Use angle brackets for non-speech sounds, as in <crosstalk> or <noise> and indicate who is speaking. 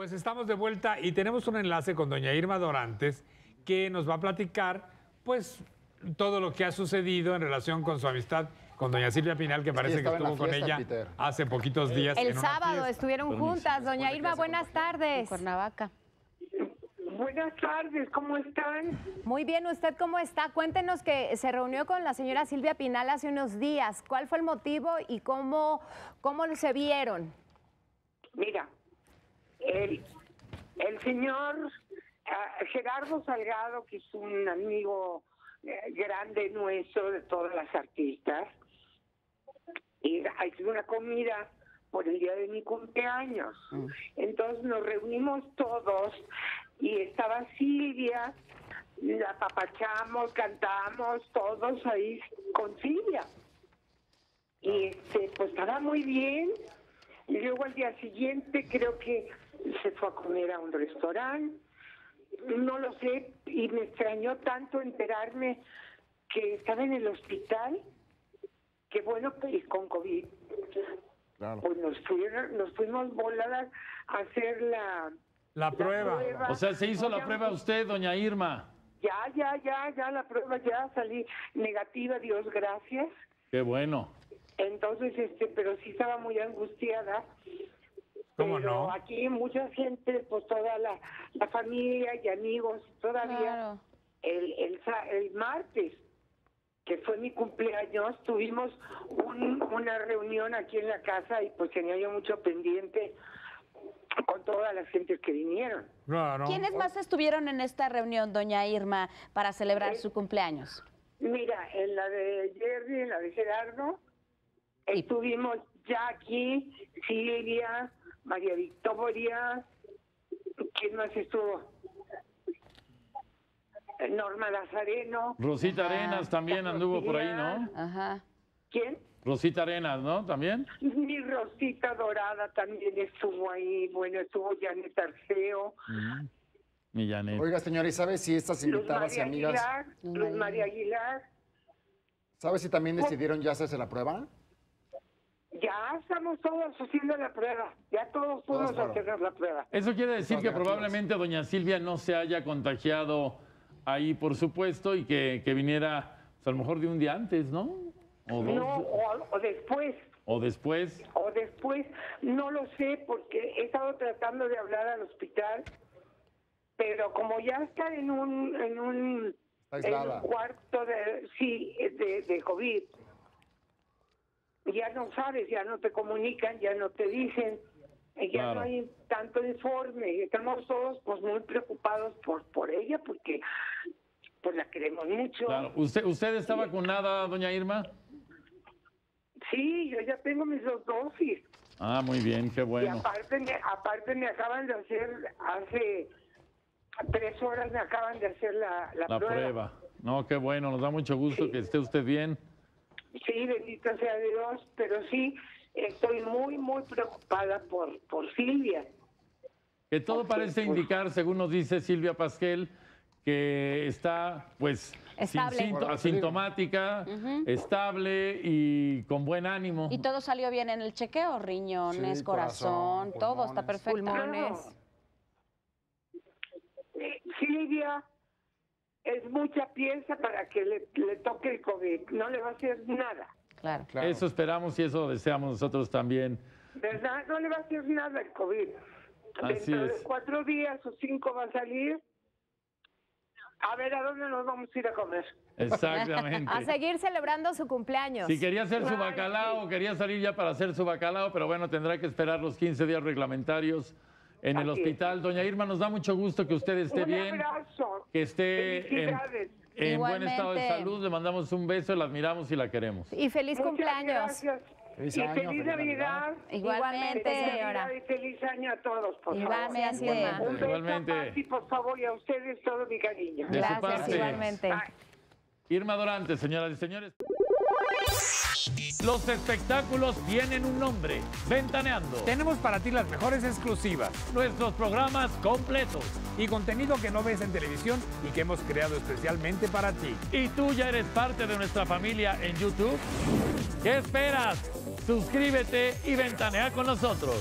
Speaker 1: Pues estamos de vuelta y tenemos un enlace con doña Irma Dorantes que nos va a platicar pues todo lo que ha sucedido en relación con su amistad con doña Silvia Pinal, que parece que estuvo con ella
Speaker 2: Peter.
Speaker 1: hace poquitos días.
Speaker 3: El
Speaker 1: en
Speaker 3: sábado estuvieron juntas. Doña Irma, buenas tardes.
Speaker 4: Cuernavaca.
Speaker 5: Buenas tardes, ¿cómo están?
Speaker 3: Muy bien, ¿usted cómo está? Cuéntenos que se reunió con la señora Silvia Pinal hace unos días. ¿Cuál fue el motivo y cómo, cómo se vieron?
Speaker 5: Mira, el, el señor ah, Gerardo Salgado, que es un amigo eh, grande nuestro de todas las artistas, y hizo una comida por el día de mi cumpleaños. Entonces nos reunimos todos y estaba Silvia, la papachamos, cantamos todos ahí con Silvia. Y este, pues estaba muy bien. Y luego al día siguiente creo que se fue a comer a un restaurante. No lo sé, y me extrañó tanto enterarme que estaba en el hospital, que bueno, pues con COVID.
Speaker 2: Claro.
Speaker 5: Pues nos, fueron, nos fuimos voladas a hacer la,
Speaker 1: La prueba.
Speaker 5: prueba.
Speaker 6: O sea, se hizo la prueba usted, doña Irma.
Speaker 5: Ya, ya, ya, ya, la prueba ya salí negativa, Dios gracias.
Speaker 6: Qué bueno.
Speaker 5: Entonces, este, pero sí estaba muy angustiada.
Speaker 1: ¿Cómo
Speaker 5: pero
Speaker 1: no?
Speaker 5: aquí mucha gente, pues toda la, la familia y amigos, todavía
Speaker 4: Claro.
Speaker 5: el, el, el martes, que fue mi cumpleaños, tuvimos un- una reunión aquí en la casa y pues tenía yo mucho pendiente con todas las gentes que vinieron.
Speaker 1: Claro.
Speaker 4: ¿Quiénes más estuvieron en esta reunión, doña Irma, para celebrar
Speaker 5: Eh,
Speaker 4: su cumpleaños?
Speaker 5: Mira, en la de Jerry, en la de Gerardo,
Speaker 4: Sí.
Speaker 5: estuvimos Jackie, Silvia, María Victoria, ¿quién más estuvo? Norma Lazareno,
Speaker 6: Rosita
Speaker 4: Ajá.
Speaker 6: Arenas también anduvo por ahí, ¿no?
Speaker 4: Ajá.
Speaker 5: ¿quién?
Speaker 6: Rosita Arenas, ¿no? También.
Speaker 5: Mi Rosita Dorada también estuvo ahí, bueno, estuvo Janet Arceo,
Speaker 6: Mi Janet.
Speaker 2: Oiga, señora, ¿y sabe si estas invitadas y
Speaker 5: María
Speaker 2: amigas,
Speaker 5: Aguilar,
Speaker 4: Luz. María
Speaker 5: Aguilar,
Speaker 2: sabe si también decidieron ya hacerse la prueba?
Speaker 5: Ya estamos todos haciendo la prueba, ya todos fuimos a hacer la prueba.
Speaker 6: Eso quiere decir que probablemente doña Silvia no se haya contagiado ahí, por supuesto, y que, que viniera pues, a lo mejor de un día antes, ¿no? O dos.
Speaker 5: No, o, o después.
Speaker 6: O después.
Speaker 5: o después, no lo sé porque he estado tratando de hablar al hospital, pero como ya está en un en un, en un cuarto de sí de, de COVID, ya no sabes, ya no te comunican, ya no te dicen, eh, ya
Speaker 6: Claro.
Speaker 5: no hay tanto informe, estamos todos pues muy preocupados por por ella porque pues la queremos mucho.
Speaker 6: Claro. ¿Usted, ¿Usted está vacunada, doña Irma?
Speaker 5: Sí, yo ya tengo mis dos dosis.
Speaker 6: Ah, muy bien, qué
Speaker 5: Y
Speaker 6: bueno.
Speaker 5: aparte me, aparte me acaban de hacer, hace tres horas me acaban de hacer la, la,
Speaker 6: La prueba. No, qué bueno, nos da mucho gusto que esté usted bien.
Speaker 5: Sí, bendito sea Dios, pero sí, estoy muy, muy preocupada por, por Silvia.
Speaker 6: Que todo parece indicar, según nos dice Silvia Pasquel, que está pues sin asintomática, estable y con buen ánimo.
Speaker 4: Y todo salió bien en el chequeo, riñones,
Speaker 2: Sí,
Speaker 4: corazón,
Speaker 2: corazón,
Speaker 4: todo está perfecto.
Speaker 3: Pulmones.
Speaker 5: Eh, Silvia es mucha pieza para que le, le toque el COVID, no le va a hacer nada,
Speaker 4: Claro.
Speaker 2: Claro.
Speaker 6: Eso esperamos y eso deseamos nosotros también.
Speaker 5: ¿verdad? No le va a hacer nada el COVID.
Speaker 6: Así
Speaker 5: Dentro
Speaker 6: es.
Speaker 5: de cuatro días o cinco va a salir. A ver, ¿a dónde nos vamos a ir a comer?
Speaker 6: Exactamente. <laughs>
Speaker 3: A seguir celebrando su cumpleaños.
Speaker 6: Si quería hacer su bacalao, quería salir ya para hacer su bacalao, pero bueno, tendrá que esperar los 15 días reglamentarios en el
Speaker 5: es.
Speaker 6: hospital. Doña Irma, nos da mucho gusto que usted esté
Speaker 5: Un
Speaker 6: bien,
Speaker 5: abrazo.
Speaker 6: que esté en, buen estado de
Speaker 4: Igualmente.
Speaker 6: salud. Le mandamos un beso, la admiramos y la queremos.
Speaker 3: Y feliz
Speaker 5: Muchas
Speaker 3: cumpleaños.
Speaker 5: gracias.
Speaker 2: Feliz
Speaker 5: y
Speaker 2: año,
Speaker 5: feliz
Speaker 2: feliz
Speaker 5: Navidad.
Speaker 3: Igualmente,
Speaker 5: Feliz
Speaker 3: señora.
Speaker 5: Navidad y feliz año a todos, por
Speaker 3: Gracias,
Speaker 5: favor.
Speaker 3: Irma.
Speaker 5: Un beso,
Speaker 6: Igualmente.
Speaker 5: Pati, por favor, y a ustedes todo mi cariño.
Speaker 6: De su
Speaker 3: Gracias,
Speaker 6: parte.
Speaker 3: igualmente.
Speaker 5: Bye.
Speaker 6: Irma Dorante, señoras y señores. Los espectáculos tienen un nombre, Ventaneando.
Speaker 1: Tenemos para ti las mejores exclusivas
Speaker 6: Nuestros programas completos.
Speaker 1: y contenido que no ves en televisión y que hemos creado especialmente para ti.
Speaker 6: ¿Y tú ya eres parte de nuestra familia en YouTube? ¿Qué esperas? Suscríbete y ventanea con nosotros.